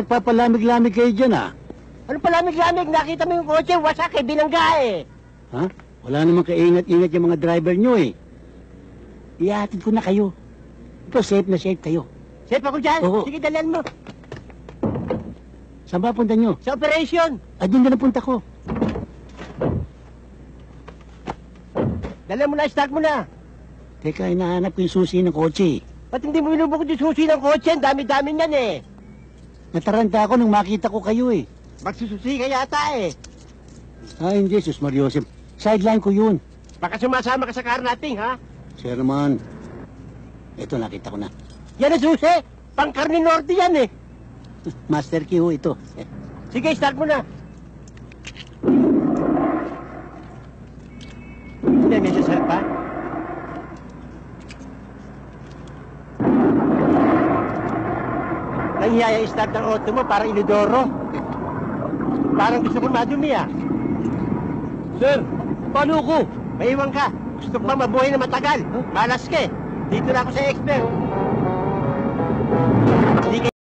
Nagpapalamig-lamig kayo dyan, ah. Ano palamig-lamig? Nakita mo yung kotse, wasak eh, binangga eh. Ha? Wala namang kaingat-ingat yung mga driver nyo, eh. Iatid ko na kayo. Ito, safe na safe kayo. Safe ako dyan. Oo. Sige, dalan mo. Saan ba punta nyo? Sa operation. Ah, doon na punta ko. Dalan mo na, start mo na. Teka, hinahanap ko yung susi ng kotse. Ba't hindi mo inubok yung susi ng kotse? Ang dami-dami niyan eh. Nataranta ako nung makita ko kayo, eh. Magsususi ka yata eh. Ah, hindi, Sus Mariosep. Sideline ko yun. Baka sumasama ka sa car natin, ha? Sir naman. Ito, nakita ko na. Yan ang susi. Pang karne norte yan eh. Master key ho ito. Sige, start mo na. Hindi, medyo sarap pa. Nangyaya start ng auto mo para inidoro. Parang gusto ko madumi ah. Sir, paano ko? Maiwan ka. Gusto ko pa mabuhay na matagal. Malas ka eh. Dito na ako sa expert.